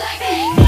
Like